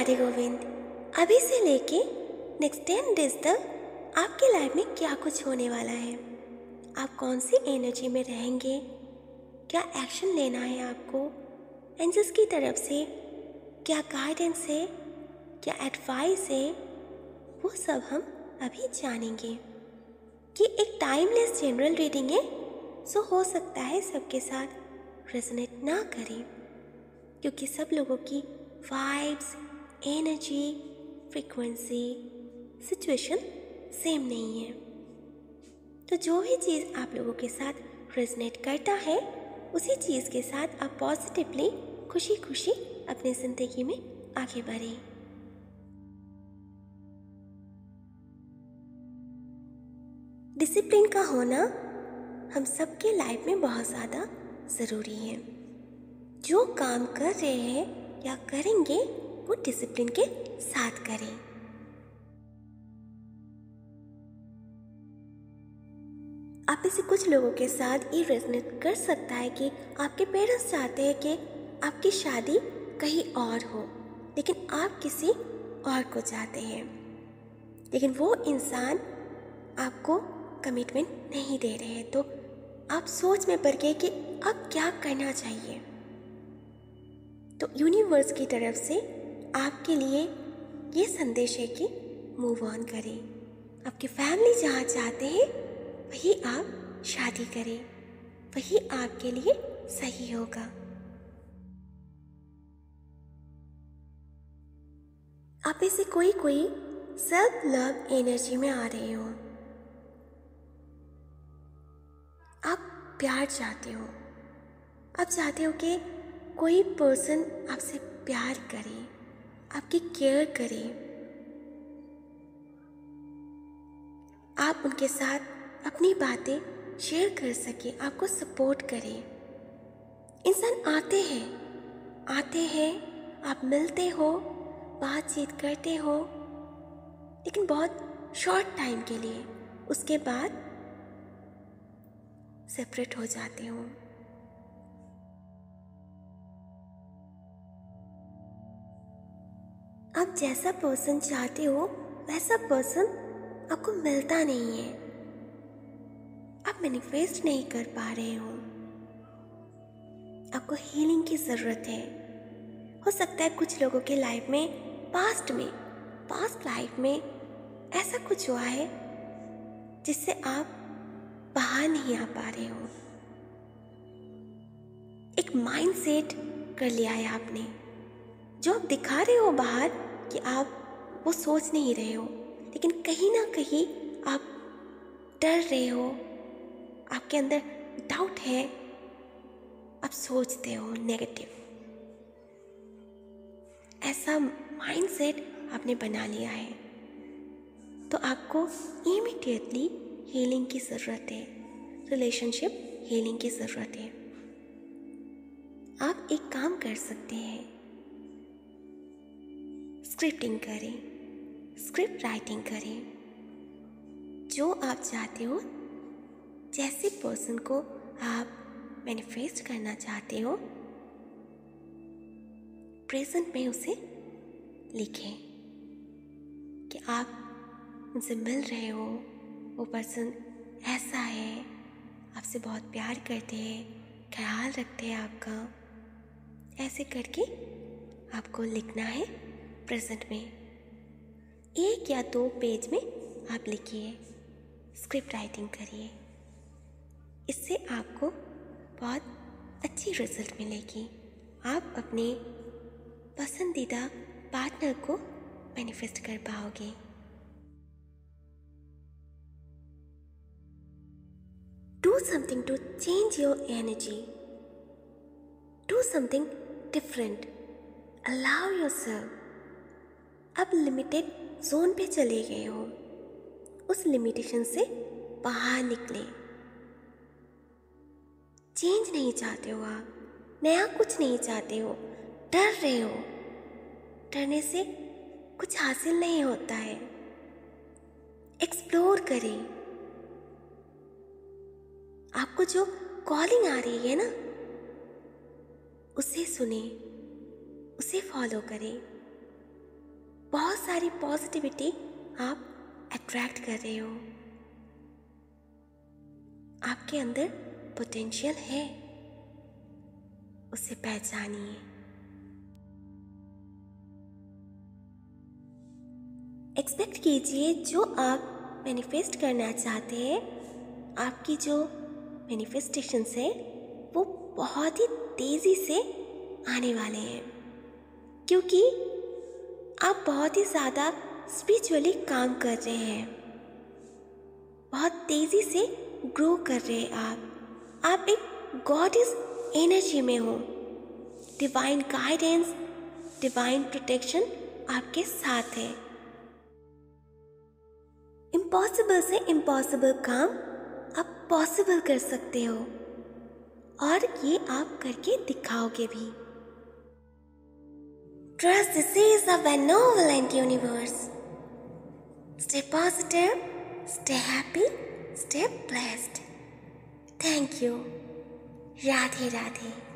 राधे गोविंद, अभी से लेके नेक्स्ट टेन डेज़ तक आपके लाइफ में क्या कुछ होने वाला है? आप कौन सी एनर्जी में रहेंगे? क्या एक्शन लेना है आपको? एंजल्स की तरफ़ से क्या गाइडेंस है? क्या एडवाइस है? वो सब हम अभी जानेंगे। कि एक टाइमलेस जनरल रीडिंग है सो हो सकता है सबके साथ रेजोनेट ना करें, क्योंकि सब लोगों की vibes energy frequency situation same नहीं है। तो जो भी चीज़ आप लोगों के साथ रेजनेट करता है, उसी चीज़ के साथ आप पॉजिटिवली खुशी खुशी अपनी ज़िंदगी में आगे बढ़ें। डिसिप्लिन का होना हम सबके लाइफ में बहुत ज़्यादा ज़रूरी है। जो काम कर रहे हैं या करेंगे वो डिसिप्लिन के साथ करें। आप इसे कुछ लोगों के साथ ये रेजनेट कर सकता है कि आपके पेरेंट्स चाहते हैं कि आपकी शादी कहीं और हो, लेकिन आप किसी और को चाहते हैं। लेकिन वो इंसान आपको कमिटमेंट नहीं दे रहे हैं तो आप सोच में पड़ गए कि अब क्या करना चाहिए। तो यूनिवर्स की तरफ़ से आपके लिए ये संदेश है कि मूव ऑन करें। आपकी फैमिली जहाँ चाहते हैं, वही आप शादी करें। वही आपके लिए सही होगा। आप इसे कोई कोई सेल्फ लव एनर्जी में आ रहे हो। आप प्यार चाहते हो। आप चाहते हो कि कोई पर्सन आपसे प्यार करे। आपकी केयर करें। आप उनके साथ अपनी बातें शेयर कर सके, आपको सपोर्ट करें। इंसान आते हैं आते हैं, आप मिलते हो, बातचीत करते हो, लेकिन बहुत शॉर्ट टाइम के लिए, उसके बाद सेपरेट हो जाते हो। आप जैसा पर्सन चाहते हो, वैसा पर्सन आपको मिलता नहीं है। आप मैनिफेस्ट नहीं कर पा रहे हो। आपको हीलिंग की ज़रूरत है। हो सकता है कुछ लोगों के लाइफ में पास्ट में पास्ट लाइफ में ऐसा कुछ हुआ है, जिससे आप बाहर नहीं आ पा रहे हो। एक माइंड सेट कर लिया है आपने। जो आप दिखा रहे हो बाहर कि आप वो सोच नहीं रहे हो, लेकिन कहीं ना कहीं आप डर रहे हो, आपके अंदर डाउट है, आप सोचते हो नेगेटिव ऐसा माइंडसेट आपने बना लिया है। तो आपको इमीडिएटली हीलिंग की ज़रूरत है रिलेशनशिप हीलिंग की ज़रूरत है। आप एक काम कर सकते हैं। स्क्रिप्टिंग करें स्क्रिप्ट राइटिंग करें। जो आप चाहते हो, जैसे पर्सन को आप मैनिफेस्ट करना चाहते हो प्रेजेंट में उसे लिखें कि आप उनसे मिल रहे हो, वो पर्सन ऐसा है, आपसे बहुत प्यार करते हैं, ख्याल रखते हैं आपका। ऐसे करके आपको लिखना है। प्रेजेंट में एक या दो पेज में आप लिखिए, स्क्रिप्ट राइटिंग करिए इससे आपको बहुत अच्छी रिज़ल्ट मिलेगी आप अपने पसंदीदा पार्टनर को मैनिफेस्ट कर पाओगे Do something to change your energy. Do something different. Allow yourself. अब लिमिटेड जोन पे चले गए हो। उस लिमिटेशन से बाहर निकले। चेंज नहीं चाहते हो आप। नया कुछ नहीं चाहते हो। डर रहे हो। डरने से कुछ हासिल नहीं होता है। एक्सप्लोर करें। आपको जो कॉलिंग आ रही है ना, उसे सुने, उसे फॉलो करें। बहुत सारी पॉजिटिविटी आप अट्रैक्ट कर रहे हो। आपके अंदर पोटेंशियल है। उसे पहचानिए। एक्सपेक्ट कीजिए जो आप मैनिफेस्ट करना चाहते हैं, आपकी जो मैनिफेस्टेशन है, वो बहुत ही तेज़ी से आने वाले हैं। क्योंकि आप बहुत ही ज़्यादा स्पिरिचुअली काम कर रहे हैं। बहुत तेज़ी से ग्रो कर रहे हैं आप। आप एक गॉड इज़ एनर्जी में हो। डिवाइन गाइडेंस डिवाइन प्रोटेक्शन आपके साथ है। इम्पॉसिबल से इम्पॉसिबल काम आप पॉसिबल कर सकते हो। और ये आप करके दिखाओगे भी। Trust the seas of a benevolent universe. Stay positive, stay happy, stay blessed. Thank you. Radhe Radhe.